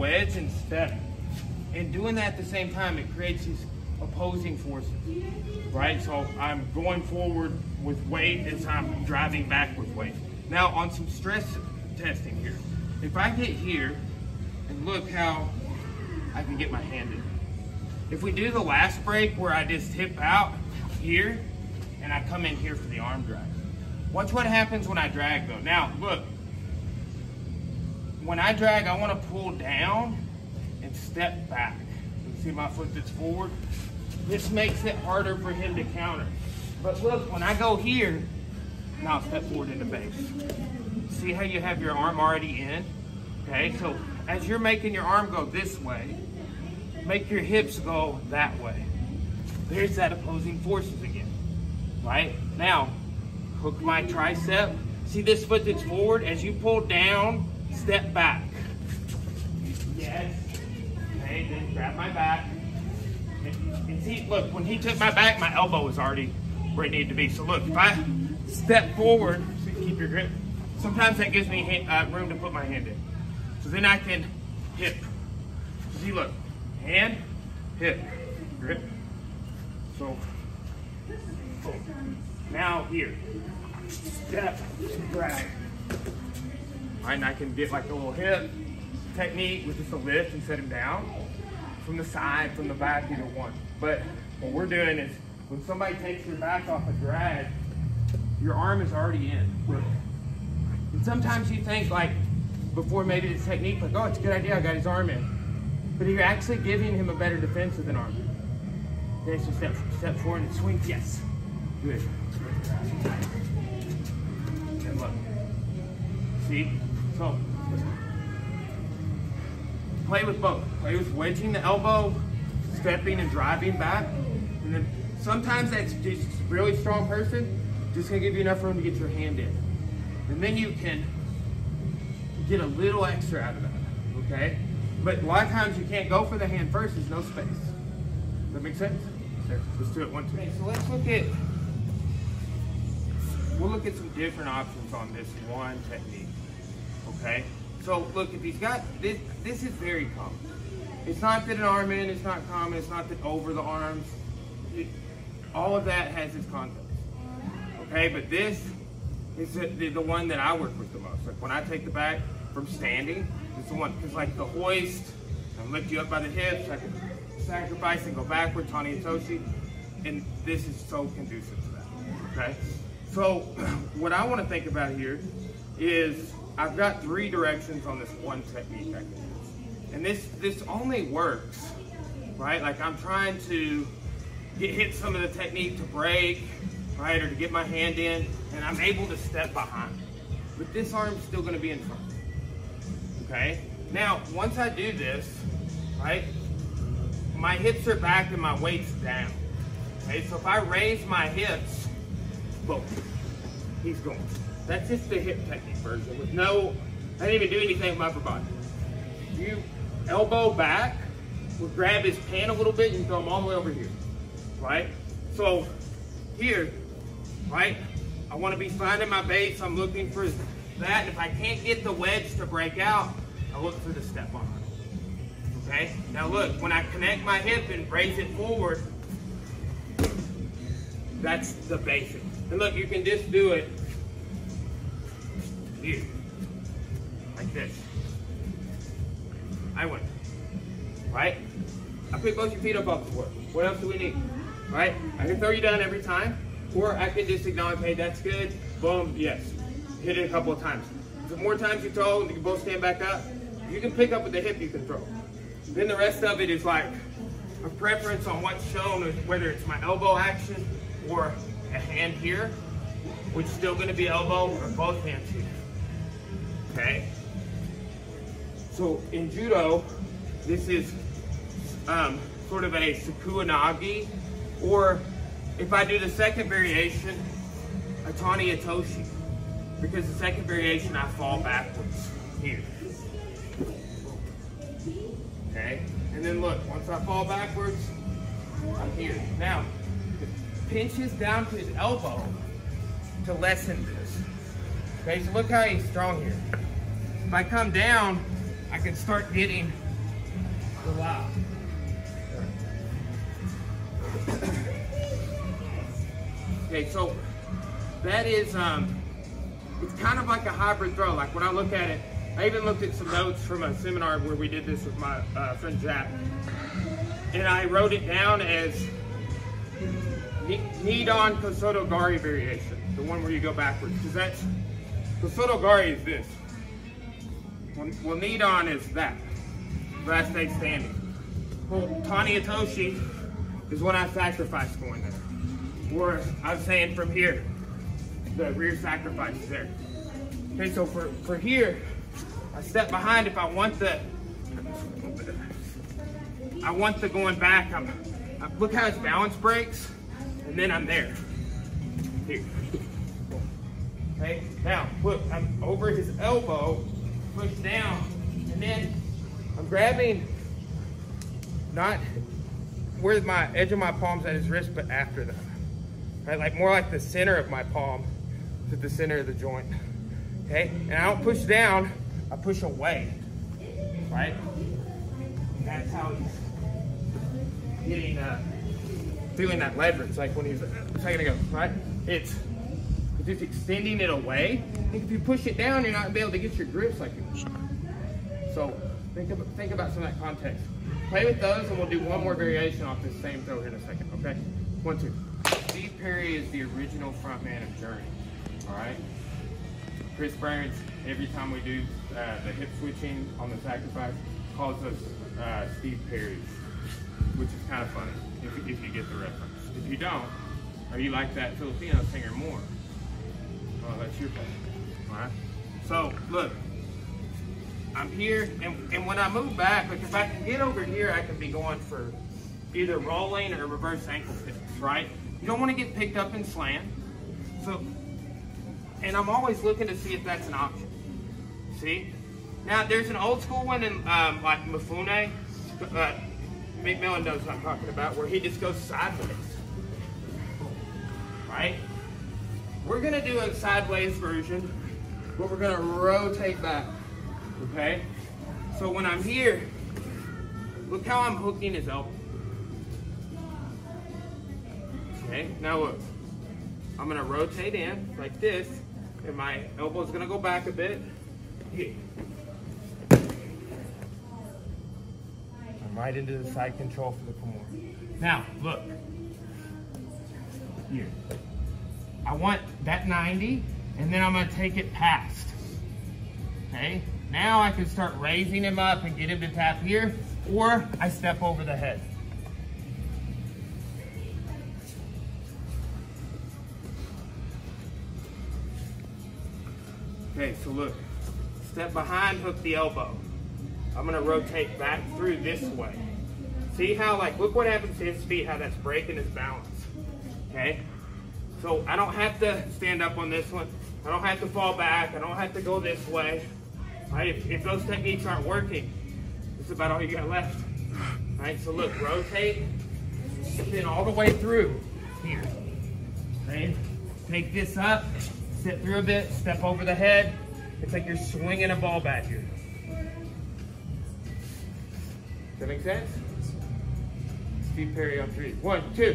wedge and step. And doing that at the same time, it creates these opposing forces, right? So I'm going forward with weight as I'm driving back with weight. Now on some stress testing here. If I get here and look how I can get my hand in. If we do the last break where I just hip out here and I come in here for the arm drag. Watch what happens when I drag though. Now look, when I drag, I want to pull down and step back. You see my foot that's forward? This makes it harder for him to counter. But look, when I go here, now step forward into base. See how you have your arm already in? Okay, so as you're making your arm go this way, make your hips go that way. There's that opposing forces again, right? Now, hook my tricep. See this foot that's forward? As you pull down, step back. Yes. Okay, then grab my back. And, see, look, when he took my back, my elbow was already where it needed to be. So look, if I step forward, keep your grip, sometimes that gives me uh, room to put my hand in. So then I can hip. See, look, hand, hip, grip. So. Now here, step, drag. And I can get like a little hip technique with just a lift and set him down from the side, from the back, either one. But what we're doing is when somebody takes your back off a drag, your arm is already in. And sometimes you think like, before maybe the technique, like, oh, it's a good idea, I got his arm in. But you're actually giving him a better defense with an arm. Okay, so step, step forward and swing, yes. Good. And look. See? So, play with both. Play with wedging the elbow, stepping and driving back. And then sometimes that's just really strong person, just gonna give you enough room to get your hand in. And then you can get a little extra out of that, okay? But a lot of times you can't go for the hand first, there's no space. Does that make sense? Let's do it one, two. Okay, so let's look at, we'll look at some different options on this one technique, okay? So look, if he's got, this, this is very common. It's not that an arm in is not common, it's not that over the arms, it, all of that has its context, okay? But this is the, the, one that I work with the most. Like when I take the back from standing, it's the one, because like the hoist, and lift you up by the hips, I can sacrifice and go backward, Tani Otoshi, and this is so conducive to that, okay? So what I wanna think about here is I've got three directions on this one technique I can use. And this, this only works, right? Like I'm trying to get hit some of the technique to break, right? Or to get my hand in, and I'm able to step behind. But this arm's still gonna be in front, okay? Now, once I do this, right? My hips are back and my weight's down. Okay, so if I raise my hips, boom, he's going. That's just the hip technique version with no, I didn't even do anything with my upper body. You elbow back, we'll grab his pan a little bit and throw him all the way over here, right? So here, right, I wanna be finding my base, I'm looking for that. If I can't get the wedge to break out, I look for the step on. Okay? Now look, when I connect my hip and raise it forward, that's the basic. And look, you can just do it like this. I went, right? I pick both your feet up off the floor. What else do we need? Right? I can throw you down every time, or I can just acknowledge, hey, that's good. Boom, yes. Hit it a couple of times. The more times you throw you can both stand back up, you can pick up with the hip, you can throw. Then the rest of it is like a preference on what's shown, whether it's my elbow action or a hand here, which is still gonna be elbow or both hands here, okay? So in judo, this is um, sort of a sukui-nage, or if I do the second variation, a tani otoshi, because the second variation I fall backwards here. Okay, and then look, once I fall backwards, I'm here. Now, pinches down to his elbow to lessen this. Okay, so look how he's strong here. If I come down, I can start getting the loud. Okay, so that is, um, it's kind of like a hybrid throw. Like when I look at it, I even looked at some notes from a seminar where we did this with my uh, friend Jack. And I wrote it down as Nidan Kosoto Gari variation, the one where you go backwards. Because that's, Kosoto Gari is this. Well, Nidan is that. Last day standing. Well, Tani Otoshi is when I sacrifice going there. Or I'm saying from here, the rear sacrifice is there. Okay, so for, for here, I step behind if I want the, I want the going back. I'm, I, look how his balance breaks, and then I'm there. Here. Okay, now look, I'm over his elbow, push down, and then I'm grabbing not where my edge of my palm's at his wrist, but after that. Right, like more like the center of my palm to the center of the joint. Okay, and I don't push down, I push away. Right? That's how he's getting uh, feeling that leverage, like when he's a second ago, right? It's just extending it away. If you push it down, you're not gonna be able to get your grips like you So think about, think about some of that context. Play with those and we'll do one more variation off this same throw here in a second, okay? One, two. Steve Perry is the original front man of Journey, all right? Chris Burns, every time we do uh, the hip switching on the sacrifice, calls us uh, Steve Perry's, which is kind of funny if, if you get the reference. If you don't, or you like that Filipino singer more, well, that's your fault, all right? So, look, I'm here, and, and when I move back, like if I can get over here, I can be going for either rolling or reverse ankle kicks, right? You don't want to get picked up and slant. So, and I'm always looking to see if that's an option. See? Now, there's an old school one in um, like Mifune, uh, McMillan knows what I'm talking about, where he just goes sideways, right? We're gonna do a sideways version, but we're gonna rotate back okay? So when I'm here, look how I'm hooking his elbow. Okay, now look, I'm gonna rotate in like this, and my elbow's gonna go back a bit. Here. I'm right into the side control for the kimura. Now, look, here. I want that 90, and then I'm gonna take it past, okay? Now I can start raising him up and get him to tap here, or I step over the head. Okay, so look, step behind, hook the elbow. I'm gonna rotate back through this way. See how, like, look what happens to his feet, how that's breaking his balance, okay? So I don't have to stand up on this one. I don't have to fall back. I don't have to go this way. Right? If, if those techniques aren't working, it's about all you got left. Right? So look, rotate, spin all the way through here. Right? Take this up, sit through a bit, step over the head. It's like you're swinging a ball bat here. Does that make sense? Steve Perry on three. One, two.